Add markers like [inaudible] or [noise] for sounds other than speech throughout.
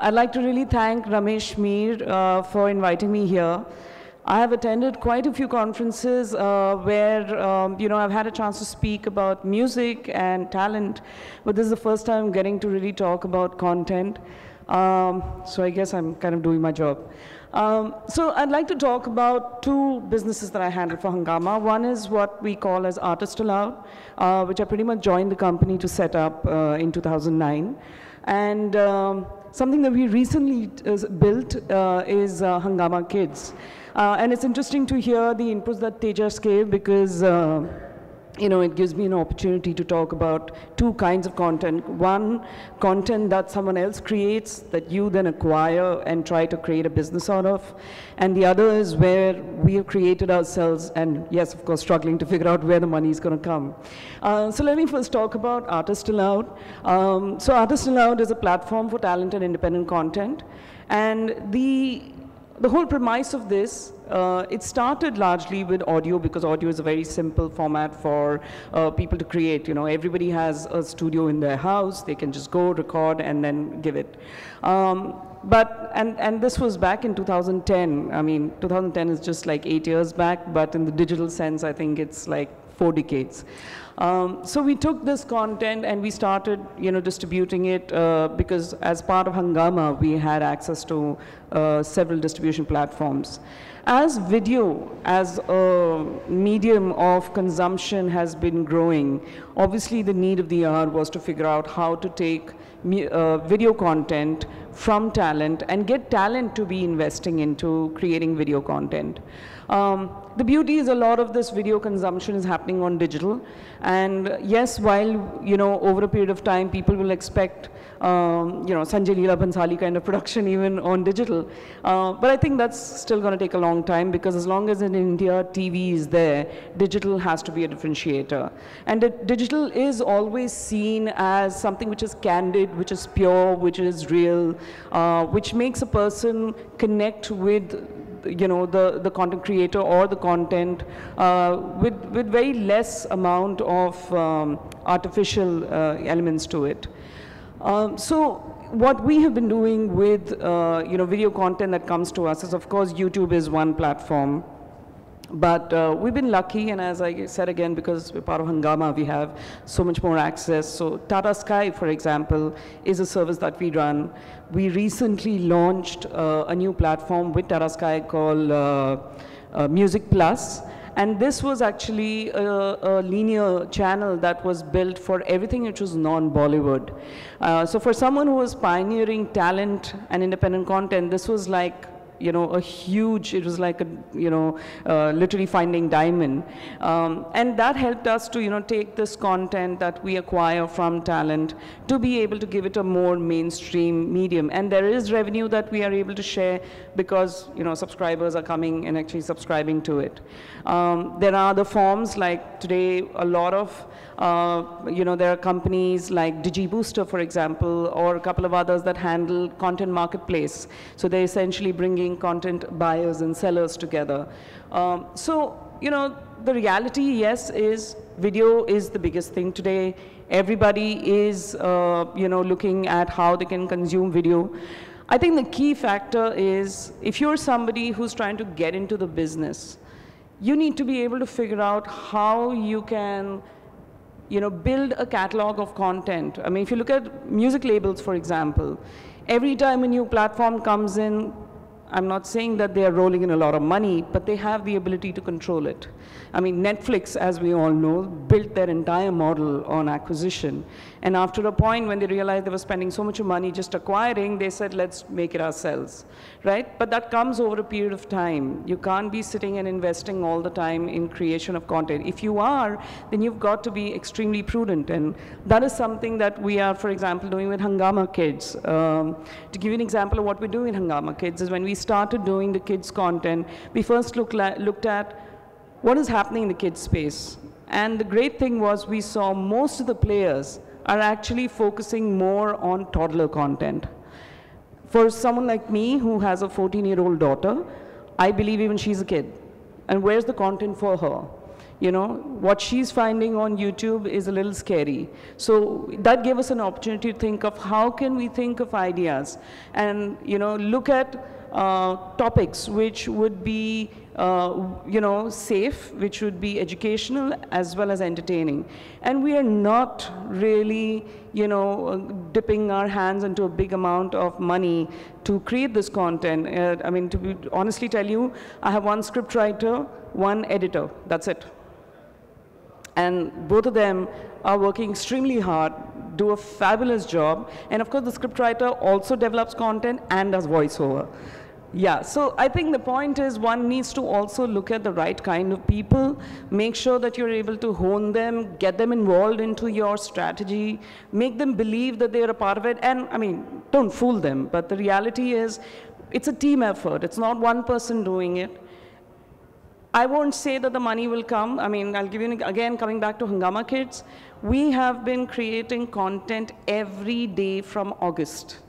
I'd like to really thank Ramesh Mir uh, for inviting me here. I have attended quite a few conferences uh, where, um, you know, I've had a chance to speak about music and talent, but this is the first time getting to really talk about content. Um, so I guess I'm kind of doing my job. Um, so I'd like to talk about two businesses that I handle for Hungama. One is what we call as Artist Aloud, uh, which I pretty much joined the company to set up uh, in 2009. And um, something that we recently uh, built uh, is uh, Hungama Kids. And it's interesting to hear the inputs that Tejas gave because you know, it gives me an opportunity to talk about two kinds of content. One, content that someone else creates that you then acquire and try to create a business out of. And the other is where we have created ourselves and yes, of course, struggling to figure out where the money is going to come. Uh, so let me first talk about Artist Aloud. Um, so Artist Aloud is a platform for talent and independent content. And the the whole premise of this, uh, it started largely with audio because audio is a very simple format for uh, people to create. You know, everybody has a studio in their house. They can just go record and then give it. Um, but, and, and this was back in 2010. I mean, 2010 is just like eight years back, but in the digital sense, I think it's like four decades. Um, so we took this content and we started, you know, distributing it uh, because as part of Hungama, we had access to uh, several distribution platforms. As video, as a medium of consumption has been growing, obviously the need of the hour was to figure out how to take uh, video content from talent and get talent to be investing into creating video content. Um, the beauty is a lot of this video consumption is happening on digital. And yes, while, you know, over a period of time, people will expect, um, you know, Sanjay Leela Bhansali kind of production [laughs] even on digital. Uh, but I think that's still going to take a long time because as long as in India TV is there, digital has to be a differentiator. And digital is always seen as something which is candid, which is pure, which is real, uh, which makes a person connect with you know, the, the content creator or the content uh, with, with very less amount of um, artificial uh, elements to it. Um, so what we have been doing with, uh, you know, video content that comes to us is, of course, YouTube is one platform. But uh, we've been lucky, and as I said again, because we're part of Hungama, we have so much more access. So Tata Sky, for example, is a service that we run. We recently launched uh, a new platform with Tata Sky called uh, uh Music Plus. And this was actually a, a, linear channel that was built for everything which was non-Bollywood. Uh, so for someone who was pioneering talent and independent content, this was like you know, a huge, it was like a, you know, uh, literally finding diamond. Um, and that helped us to, you know, take this content that we acquire from talent to be able to give it a more mainstream medium. And there is revenue that we are able to share because, you know, subscribers are coming and actually subscribing to it. Um, there are other forms like today, a lot of uh, you know, there are companies like DigiBooster, for example, or a couple of others that handle content marketplace. So they're essentially bringing content buyers and sellers together. Um, so, you know, the reality, yes, is video is the biggest thing today. Everybody is, uh, you know, looking at how they can consume video. I think the key factor is if you're somebody who's trying to get into the business, you need to be able to figure out how you can you know, build a catalog of content. I mean, if you look at music labels, for example, every time a new platform comes in, I'm not saying that they are rolling in a lot of money, but they have the ability to control it. I mean, Netflix, as we all know, built their entire model on acquisition. And after a point when they realized they were spending so much money just acquiring, they said, let's make it ourselves, right? But that comes over a period of time. You can't be sitting and investing all the time in creation of content. If you are, then you've got to be extremely prudent. And that is something that we are, for example, doing with Hungama Kids. Um, to give you an example of what we do in Hungama Kids is when we started doing the kids content, we first look looked at what is happening in the kids space. And the great thing was we saw most of the players are actually focusing more on toddler content. For someone like me who has a 14-year-old daughter, I believe even she's a kid. And where's the content for her? You know, what she's finding on YouTube is a little scary. So that gave us an opportunity to think of how can we think of ideas and, you know, look at uh, topics which would be you know, safe, which would be educational as well as entertaining. And we are not really, you know, uh, dipping our hands into a big amount of money to create this content. Uh, I mean, to honestly tell you, I have one script writer, one editor, that's it. And both of them are working extremely hard, do a fabulous job. And of course, the scriptwriter also develops content and does voiceover. Yeah, so I think the point is one needs to also look at the right kind of people, make sure that you're able to hone them, get them involved into your strategy, make them believe that they're a part of it. And I mean, don't fool them, but the reality is it's a team effort. It's not one person doing it. I won't say that the money will come. I mean, I'll give you, again, coming back to Hungama Kids, we have been creating content every day from August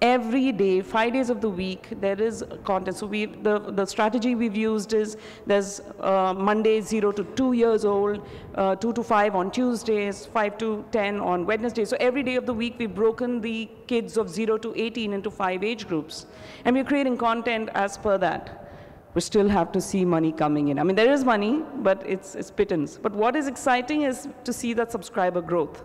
every day, five days of the week, there is content. So we, the, the strategy we've used is there's uh, Monday 0 to 2 years old, uh, 2 to 5 on Tuesdays, 5 to 10 on Wednesdays. So every day of the week, we've broken the kids of 0 to 18 into five age groups. And we're creating content as per that. We still have to see money coming in. I mean, there is money, but it's, it's pittance. But what is exciting is to see that subscriber growth.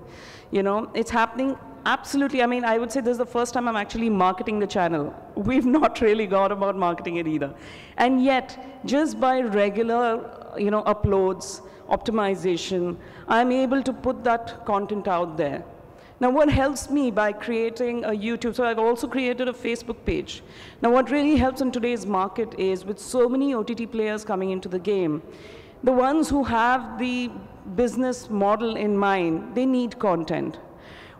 You know, it's happening Absolutely. I mean, I would say this is the first time I'm actually marketing the channel. [laughs] We've not really got about marketing it either. And yet, just by regular, you know, uploads, optimization, I'm able to put that content out there. Now, what helps me by creating a YouTube, so I've also created a Facebook page. Now, what really helps in today's market is with so many OTT players coming into the game, the ones who have the business model in mind, they need content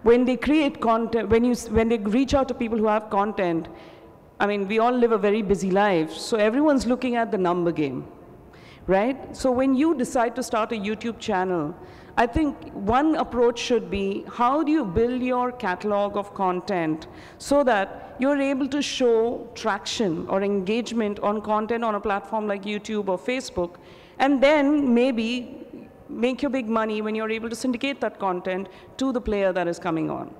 when they create content, when, you, when they reach out to people who have content, I mean, we all live a very busy life, so everyone's looking at the number game, right? So when you decide to start a YouTube channel, I think one approach should be how do you build your catalog of content so that you're able to show traction or engagement on content on a platform like YouTube or Facebook, and then maybe make your big money when you're able to syndicate that content to the player that is coming on.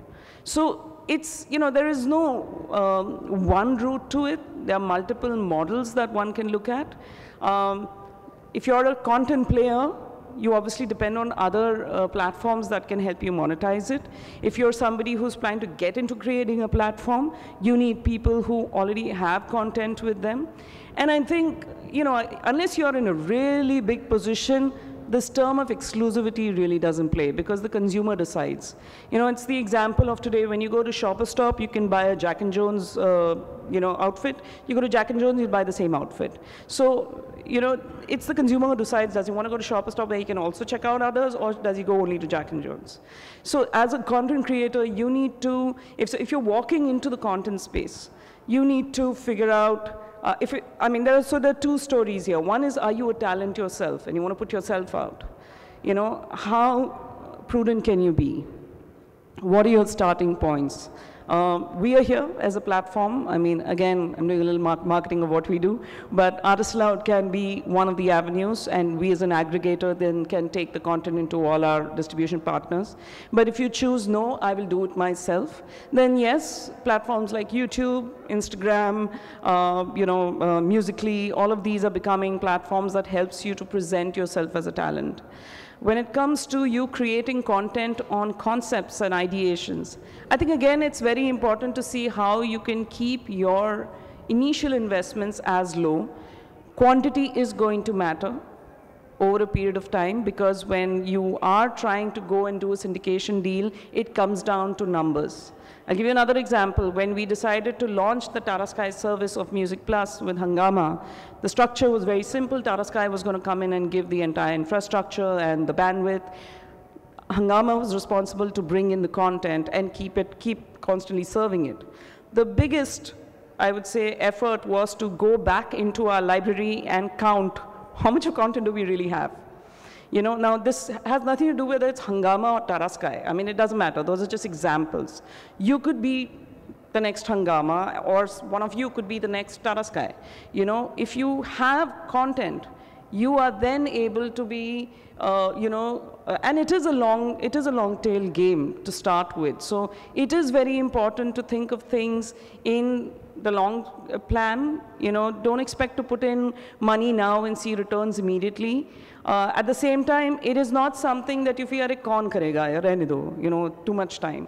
So it's, you know, there is no um, one route to it. There are multiple models that one can look at. Um, if you're a content player, you obviously depend on other uh, platforms that can help you monetize it. If you're somebody who's planning to get into creating a platform, you need people who already have content with them. And I think, you know, unless you're in a really big position, this term of exclusivity really doesn't play because the consumer decides. You know, it's the example of today when you go to Shoppers Stop, you can buy a Jack and Jones, uh, you know, outfit. You go to Jack and Jones, you buy the same outfit. So, you know, it's the consumer who decides, does he want to go to Shoppers Stop where he can also check out others or does he go only to Jack and Jones? So as a content creator, you need to, if, so if you're walking into the content space, you need to figure out uh, if it, I mean, there are, so there are two stories here. One is, are you a talent yourself and you want to put yourself out? You know, how prudent can you be? What are your starting points? Um, we are here as a platform. I mean, again, I'm doing a little marketing of what we do, but Artist Aloud can be one of the avenues, and we as an aggregator then can take the content into all our distribution partners. But if you choose no, I will do it myself, then yes, platforms like YouTube, Instagram, uh, you know, uh, Musical.ly, all of these are becoming platforms that helps you to present yourself as a talent. When it comes to you creating content on concepts and ideations, I think again it's very important to see how you can keep your initial investments as low. Quantity is going to matter over a period of time because when you are trying to go and do a syndication deal, it comes down to numbers. I'll give you another example. When we decided to launch the Tata Sky service of Music Plus with Hungama, the structure was very simple. Tata Sky was going to come in and give the entire infrastructure and the bandwidth. Hungama was responsible to bring in the content and keep it, keep constantly serving it. The biggest, I would say, effort was to go back into our library and count how much of content do we really have. You know, now this has nothing to do whether it's Hungama or Tata Sky. I mean, it doesn't matter. Those are just examples. You could be the next Hungama, or one of you could be the next Tata Sky. You know, if you have content, you are then able to be, uh, you know, uh, and it is a long, it is a long tail game to start with. So it is very important to think of things in the long uh, plan. You know, don't expect to put in money now and see returns immediately. Uh, at the same time, it is not something that you feel, a con karega, you know, too much time.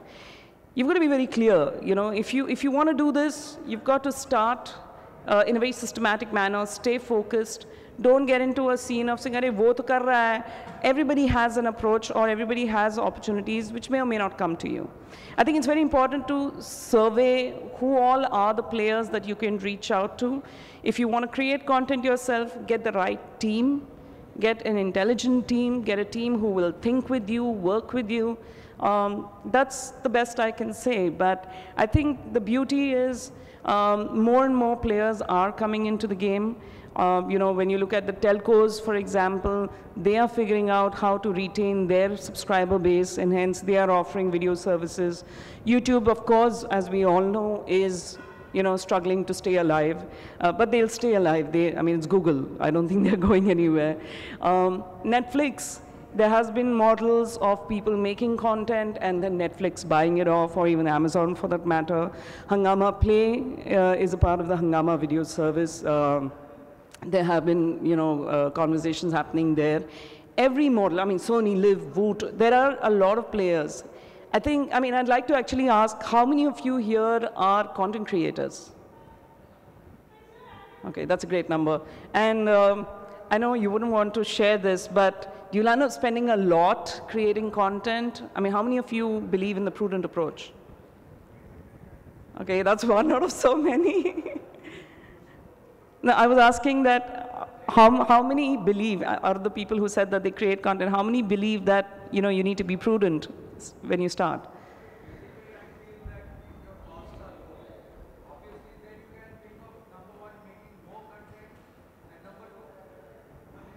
You've got to be very clear, you know, if you, if you want to do this, you've got to start uh, in a very systematic manner, stay focused, don't get into a scene of saying, wo to kar raha hai. Everybody has an approach or everybody has opportunities which may or may not come to you. I think it's very important to survey who all are the players that you can reach out to. If you want to create content yourself, get the right team, get an intelligent team, get a team who will think with you, work with you. Um, that's the best I can say. But I think the beauty is um, more and more players are coming into the game. Uh, you know, when you look at the telcos, for example, they are figuring out how to retain their subscriber base, and hence they are offering video services. YouTube, of course, as we all know, is you know, struggling to stay alive, uh, but they'll stay alive. They, I mean, it's Google. I don't [laughs] think they're going anywhere. Um, Netflix, there has been models of people making content and then Netflix buying it off, or even Amazon for that matter. Hungama Play uh, is a part of the Hungama video service. Um, there have been, you know, uh, conversations happening there. Every model, I mean, Sony, Live, Voot, there are a lot of players. I think, I mean, I'd like to actually ask, how many of you here are content creators? Okay, that's a great number. And um, I know you wouldn't want to share this, but do you end up spending a lot creating content? I mean, how many of you believe in the prudent approach? Okay, that's [laughs] one out of so many. Now, I was asking that uh, how, how many believe, uh, are the people who said that they create content, how many believe that, you know, you need to be prudent when you start?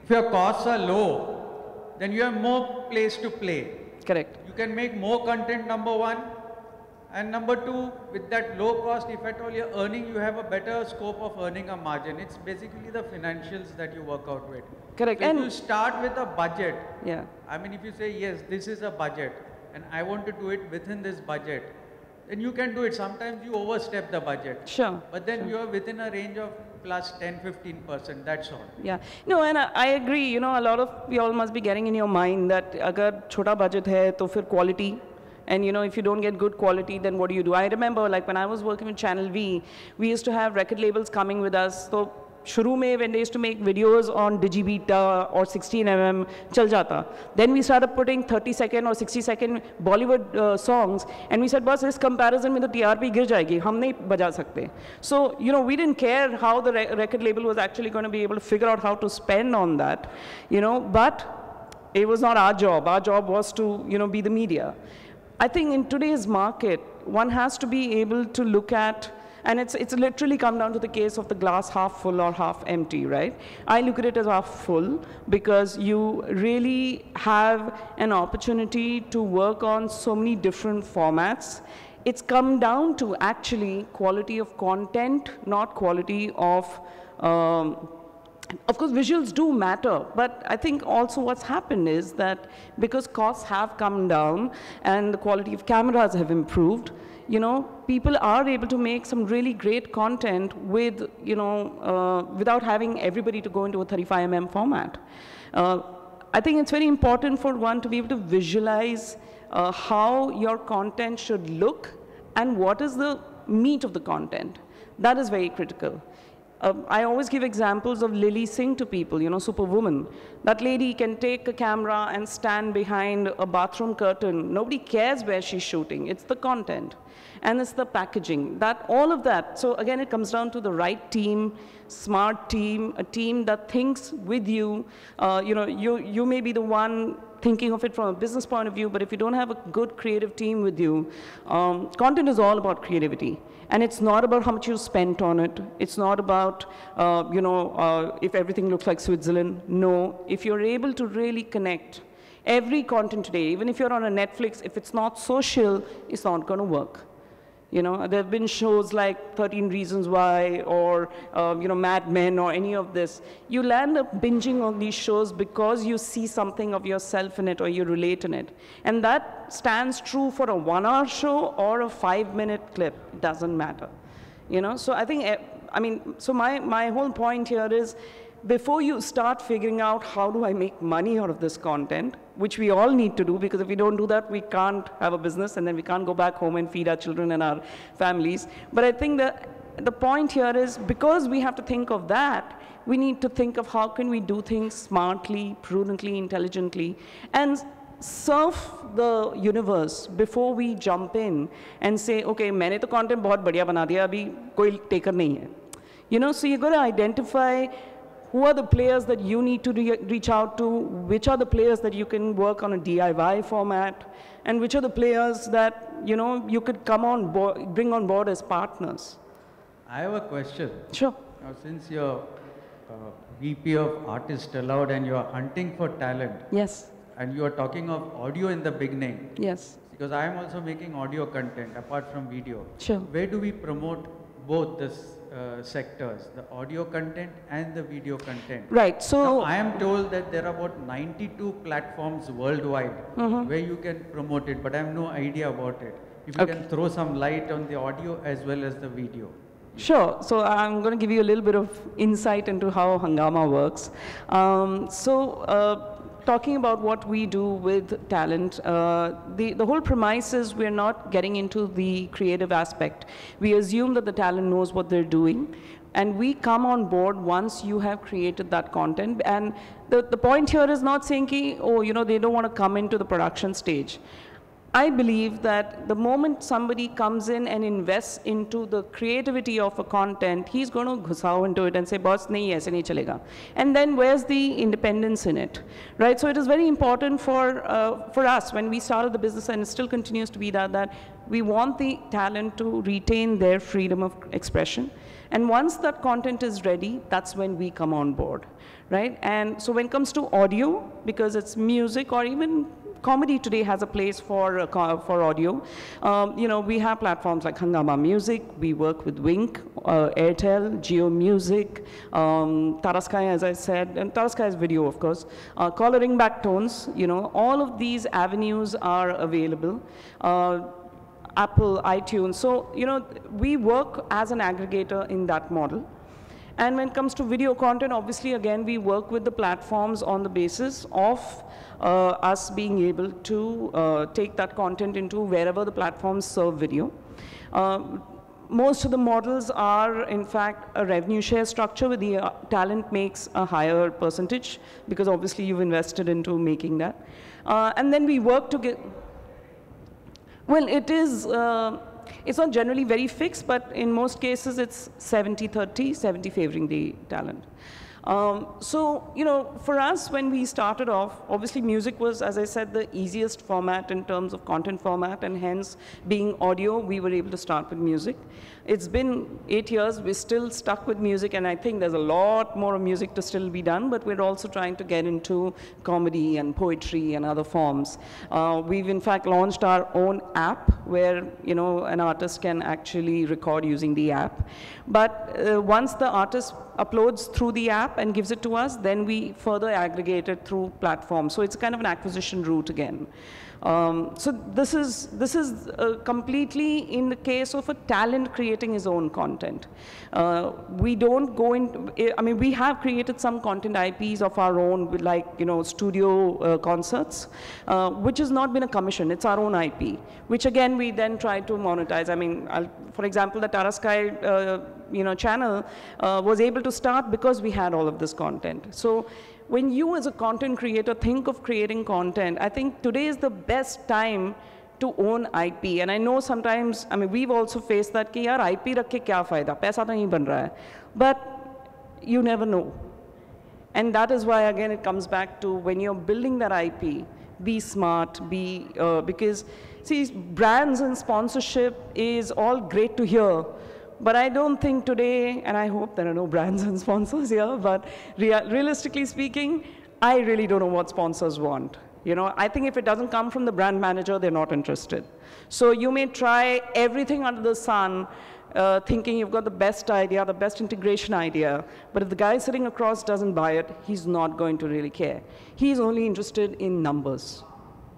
If your costs are low, then you have more place to play. Correct. You can make more content, number one, and number two, with that low cost, if at all you're earning, you have a better scope of earning a margin. It's basically the financials that you work out with. Correct. So and if you start with a budget, yeah. I mean, if you say, yes, this is a budget, and I want to do it within this budget, then you can do it. Sometimes you overstep the budget. Sure. But then sure. you are within a range of plus 10, 15%, that's all. Yeah. No, and I, I, agree, you know, a lot of you all must be getting in your mind that agar chota budget hai, to fir quality and you know, if you don't get good quality, then what do you do? I remember like when I was working with Channel V, we used to have record labels coming with us. So shuru mein when they used to make videos on digibeta or 16mm chal jata. Then we started putting 30 second or 60 second bollywood uh, songs. And we said boss this comparison with the trp gir jayegi. Hum nahi baja sakte. So you know we didn't care how the re record label was actually going to be able to figure out how to spend on that you know. But it was not our job. Our job was to you know be the media I think in today's market, one has to be able to look at, and it's, it's literally come down to the case of the glass half full or half empty, right? I look at it as half full because you really have an opportunity to work on so many different formats. It's come down to actually quality of content, not quality of um, of course, visuals do matter, but I think also what's happened is that because costs have come down and the quality of cameras have improved, you know, people are able to make some really great content with, you know, uh, without having everybody to go into a 35mm format. Uh, I think it's very important for one to be able to visualize uh, how your content should look and what is the meat of the content. That is very critical. Uh, I always give examples of Lilly Singh to people, you know, superwoman. That lady can take a camera and stand behind a bathroom curtain. Nobody cares where she's shooting. It's the content. And it's the packaging. That, all of that. So again, it comes down to the right team, smart team, a team that thinks with you. Uh, you know, you, you may be the one thinking of it from a business point of view, but if you don't have a good creative team with you, um, content is all about creativity. And it's not about how much you spent on it. It's not about, uh, you know, uh, if everything looks like Switzerland. No, if you're able to really connect, every content today, even if you're on a Netflix, if it's not social, it's not going to work. You know, there have been shows like 13 Reasons Why or, uh, you know, Mad Men or any of this. You land up binging on these shows because you see something of yourself in it or you relate in it. And that stands true for a one hour show or a five minute clip. It doesn't matter. You know, so I think, eh, I mean, so my, my whole point here is before you start figuring out how do I make money out of this content, which we all need to do because if we don't do that, we can't have a business and then we can't go back home and feed our children and our families. But I think that the point here is because we have to think of that, we need to think of how can we do things smartly, prudently, intelligently, and surf the universe before we jump in and say, okay, मैंने तो content बहुत बढ़िया बना दिया, अभी कोई taker नहीं है. You know, so you got to identify who are the players that you need to re reach out to, which are the players that you can work on a DIY format, and which are the players that, you know, you could come on board, bring on board as partners. I have a question. Sure. Now, since you're uh, VP of Artist Aloud and you're hunting for talent, Yes. and you are talking of audio in the beginning, Yes. because I am also making audio content apart from video. Sure. Where do we promote both the uh, sectors, the audio content and the video content? Right. So. Now, I am told that there are about 92 platforms worldwide Mm-hmm. where you can promote it, but I have no idea about it. If you Okay. can throw some light on the audio as well as the video. Sure. So I'm going to give you a little bit of insight into how Hungama works. Um, so uh, talking about what we do with talent, uh, the, the whole premise is we're not getting into the creative aspect. We assume that the talent knows what they're doing. And we come on board once you have created that content. And the, the point here is not saying, oh, you know, they don't want to come into the production stage. I believe that the moment somebody comes in and invests into the creativity of a content, he's going to ghusao into it and say, boss, nahi, aise nahi chalega. And then where's the independence in it, right? So it is very important for, uh, for us when we started the business and it still continues to be that, that we want the talent to retain their freedom of expression. And once that content is ready, that's when we come on board, right? And so when it comes to audio, because it's music or even comedy today has a place for, uh, for audio. Um, you know, we have platforms like Hungama Music, we work with Wynk, uh, Airtel, Jio Music, um, as I said, and Tata Sky is video, of course. Uh, coloring back tones, you know, all of these avenues are available. Uh, Apple, iTunes. So, you know, we work as an aggregator in that model. And when it comes to video content, obviously, again, we work with the platforms on the basis of uh, us being able to uh, take that content into wherever the platforms serve video. Um, most of the models are, in fact, a revenue share structure where the uh, talent makes a higher percentage because obviously you've invested into making that. Uh, and then we work to get, well, it is, uh, it's not generally very fixed, but in most cases it's 70-30, 70 favoring the talent. Um, so, you know, for us, when we started off, obviously music was, as I said, the easiest format in terms of content format, and hence, being audio, we were able to start with music. It's been eight years, we're still stuck with music, and I think there's a lot more music to still be done, but we're also trying to get into comedy and poetry and other forms. Uh, we've in fact launched our own app where, you know, an artist can actually record using the app. But uh, once the artist uploads through the app and gives it to us, then we further aggregate it through platforms. So it's kind of an acquisition route again. Um, so this is, this is uh, completely in the case of a talent creating his own content. Uh, we don't go in, I mean, we have created some content IPs of our own, like, you know, studio uh, concerts, uh, which has not been a commission, it's our own IP, which again, we then try to monetize. I mean, I'll, for example, the Tata Sky, uh, you know, channel uh, was able to start because we had all of this content. So when you as a content creator think of creating content, I think today is the best time to own IP. And I know sometimes, I mean, we've also faced that, ki yaar, IP rakhe kya fayda? Paisa to ban raha hai. But you never know. And that is why, again, it comes back to when you're building that IP, be smart, be, uh, because, see, brands and sponsorship is all great to hear, but I don't think today, and I hope there are no brands and sponsors here, but rea realistically speaking, I really don't know what sponsors want. You know, I think if it doesn't come from the brand manager, they're not interested. So you may try everything under the sun, uh, thinking you've got the best idea, the best integration idea, but if the guy sitting across doesn't buy it, he's not going to really care. He's only interested in numbers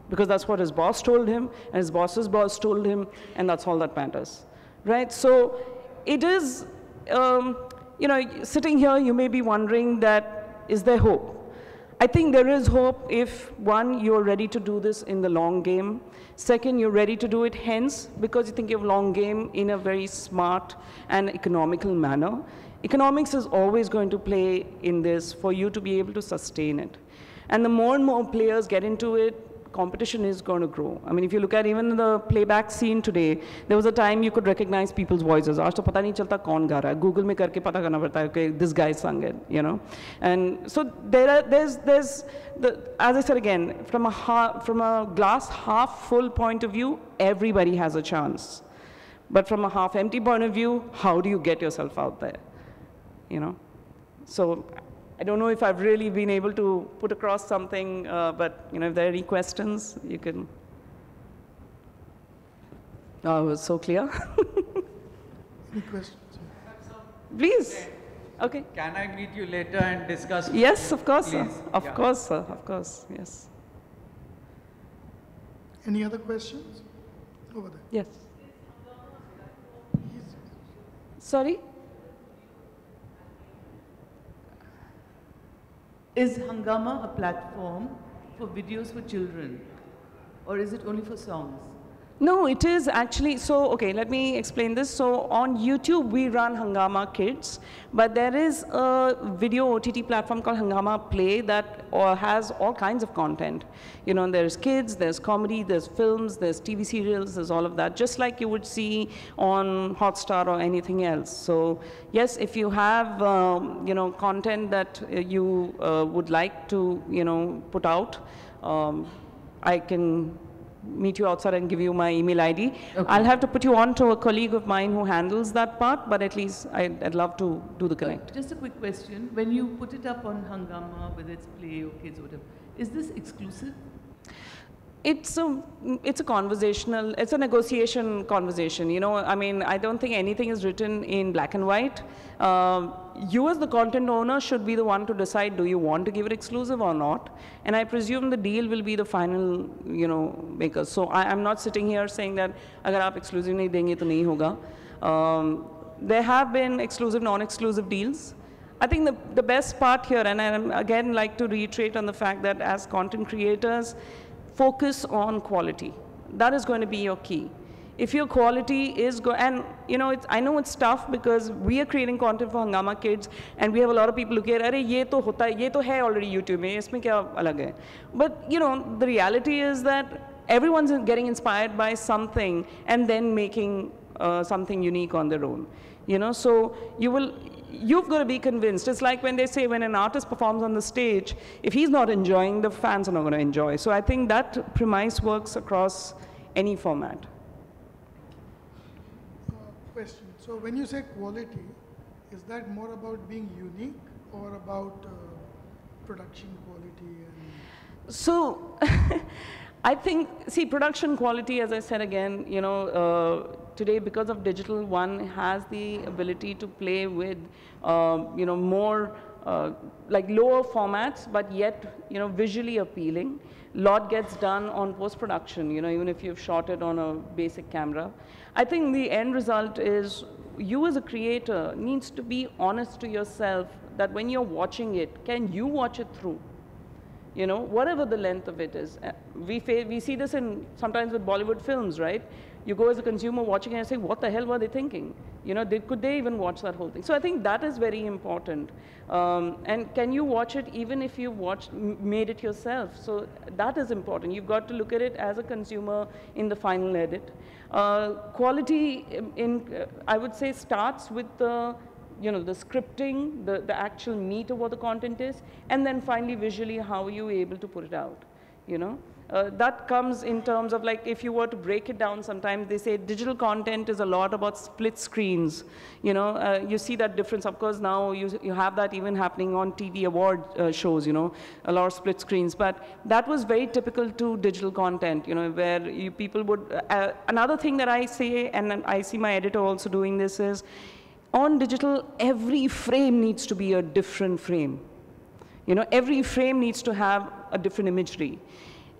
because that's what his boss told him, and his boss's boss told him, and that's all that matters, right? So it is, um, you know, sitting here, you may be wondering that, is there hope? I think there is hope if, one, you're ready to do this in the long game. Second, you're ready to do it hence because you think of long game in a very smart and economical manner. Economics is always going to play in this for you to be able to sustain it. And the more and more players get into it, competition is going to grow. I mean, if you look at even the playback scene today, there was a time you could recognize people's voices. आज तो पता नहीं चलता कौन गा रहा है. Google में करके पता करना पड़ता है कि this guy sang it, you know. And so there are, there's, there's the, as I said again, from a, half, from a glass half full point of view, everybody has a chance. But from a half empty point of view, how do you get yourself out there? You know? So I don't know if I've really been able to put across something, uh, but you know, if there are any questions, you can. Oh, it was so clear. [laughs] Any questions? Please. Okay. Can I meet you later and discuss? Yes, of course, sir. Of Yeah. course, sir. Of course. Yes. Any other questions? Over there. Yes. Yes. Sorry. Is Hungama a platform for videos for children? Or is it only for songs? No, it is actually, so, okay, let me explain this. So on YouTube, we run Hungama Kids, but there is a video OTT platform called Hungama Play that uh, has all kinds of content. You know, there's kids, there's comedy, there's films, there's TV serials, there's all of that, just like you would see on Hotstar or anything else. So yes, if you have, um, you know, content that uh, you uh, would like to, you know, put out, um, I can meet you outside and give you my email ID. I'll have to put you on to a colleague of mine who handles that part, but at least I'd, I'd love to do the connect. Just a quick question. When you put it up on Hungama, whether it's Play or Kids or whatever, is this exclusive? It's a, it's a conversational, it's a negotiation conversation, you know, I mean, I don't think anything is written in black and white. Um, you as the content owner should be the one to decide, do you want to give it exclusive or not? And I presume the deal will be the final, you know, maker. So I, I'm not sitting here saying that, agar aap exclusive nahi denge to nahi hoga. Um, there have been exclusive, non-exclusive deals. I think the, the best part here, and I again like to reiterate on the fact that as content creators, focus on quality. That is going to be your key. If your quality is go and you know, I know it's tough because we are creating content for Hungama kids, and we have a lot of people who care. अरे ये तो होता है, ये तो है already YouTube में, इसमें क्या अलग है? But you know, the reality is that everyone's getting inspired by something and then making uh, something unique on their own. You know, so you will, you've got to be convinced. It's like when they say when an artist performs on the stage, if he's not enjoying, the fans are not going to enjoy. So I think that premise works across any format. Uh, Question. So when you say quality, is that more about being unique or about uh, production quality and So [laughs] I think, see, production quality, as I said again, you know, uh, today because of digital, one has the ability to play with, um, you know, more uh, like lower formats, but yet, you know, visually appealing. Lot gets done on post-production, you know, even if you've shot it on a basic camera. I think the end result is you as a creator needs to be honest to yourself that when you're watching it, can you watch it through? you know, whatever the length of it is. Uh, We, we see this in sometimes with Bollywood films, right? You go as a consumer watching and say, what the hell were they thinking? You know, they, could they even watch that whole thing? So I think that is very important. Um, and can you watch it even if you watched, made it yourself? So that is important. You've got to look at it as a consumer in the final edit. Uh, quality in, in uh, I would say, starts with the you know, the scripting, the, the actual meat of what the content is, and then finally visually how are you able to put it out. you know? Uh, that comes in terms of like if you were to break it down sometimes they say digital content is a lot about split screens. You know uh, you see that difference. Of course now you, you have that even happening on tv award uh, shows you know a lot of split screens. But that was very typical to digital content you know where you, people would uh, another thing that i say and i see my editor also doing this is on digital every frame needs to be a different frame. You know every frame needs to have a different imagery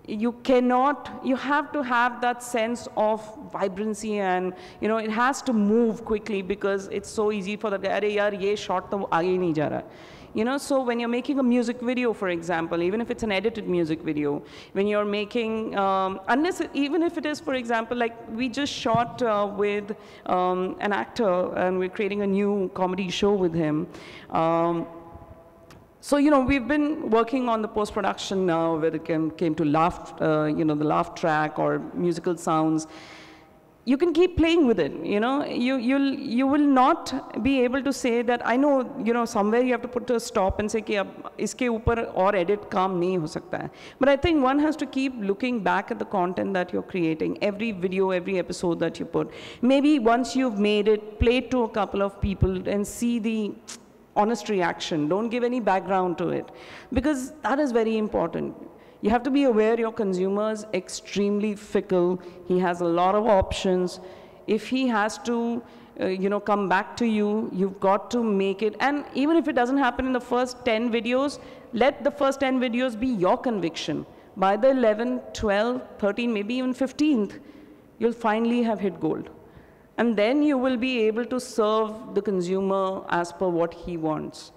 you cannot, you have to have that sense of vibrancy and, you know, it has to move quickly because it's so easy for the guy, yaar, ye shot to aage nahi ja. You know, so when you're making a music video, for example, even if it's an edited music video, when you're making, um, unless, even if it is, for example, like we just shot uh, with um, an actor and we're creating a new comedy show with him. Um, so, you know, we've been working on the post-production now where it came, came to laugh, uh, you know, the laugh track or musical sounds. You can keep playing with it, you know. You, you'll, you will not be able to say that, I know, you know, somewhere you have to put a stop and say, "Okay, ab iske upar aur edit kaam nahi ho sakta hai. But I think one has to keep looking back at the content that you're creating, every video, every episode that you put. Maybe once you've made it, play it to a couple of people and see the honest reaction. Don't give any background to it because that is very important. You have to be aware your consumer is extremely fickle. He has a lot of options. If he has to, uh, you know, come back to you, you've got to make it. And even if it doesn't happen in the first 10 videos, let the first 10 videos be your conviction. By the 11, 12, 13, maybe even 15th, you'll finally have hit gold. And then you will be able to serve the consumer as per what he wants.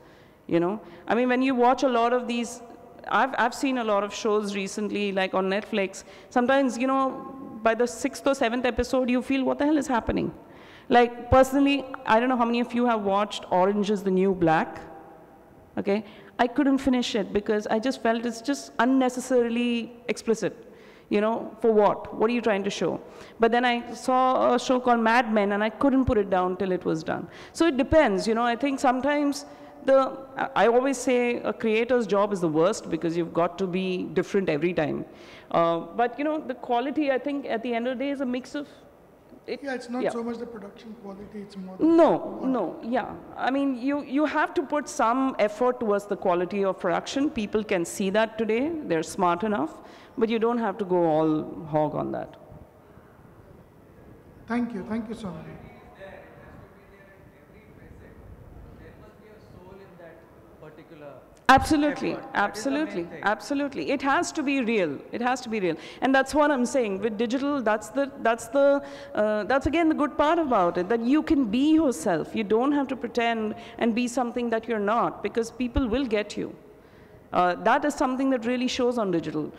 You know, I mean, when you watch a lot of these, I've, I've seen a lot of shows recently, like on Netflix. Sometimes, you know, by the sixth or seventh episode, you feel, what the hell is happening? Like, personally, I don't know how many of you have watched Orange is the New Black. Okay? I couldn't finish it because I just felt it's just unnecessarily explicit you know, for what? What are you trying to show? But then I saw a show called Mad Men and I couldn't put it down till it was done. So it depends, you know, I think sometimes the, I always say a creator's job is the worst because you've got to be different every time. Uh, but, you know, the quality, I think at the end of the day is a mix of it, yeah, it's not yeah. so much the production quality, it's more. No, no, yeah. I mean, you, you have to put some effort towards the quality of production. People can see that today, they're smart enough but you don't have to go all hog on that. Thank you. Thank you so much. Absolutely, effort. absolutely, absolutely. It has to be real. It has to be real, and that's what I'm saying. With digital, that's the that's the uh, that's again the good part about it. That you can be yourself. You don't have to pretend and be something that you're not, because people will get you. Uh, that is something that really shows on digital.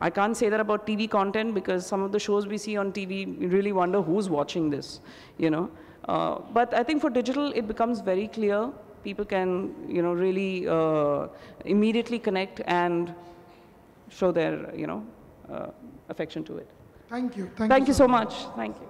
I can't say that about TV content because some of the shows we see on TV, we really wonder who's watching this, you know. Uh, but I think for digital, it becomes very clear. People can, you know, really uh, immediately connect and show their, you know, uh, affection to it. Thank you. Thank, Thank you, you so much. much. Thank you.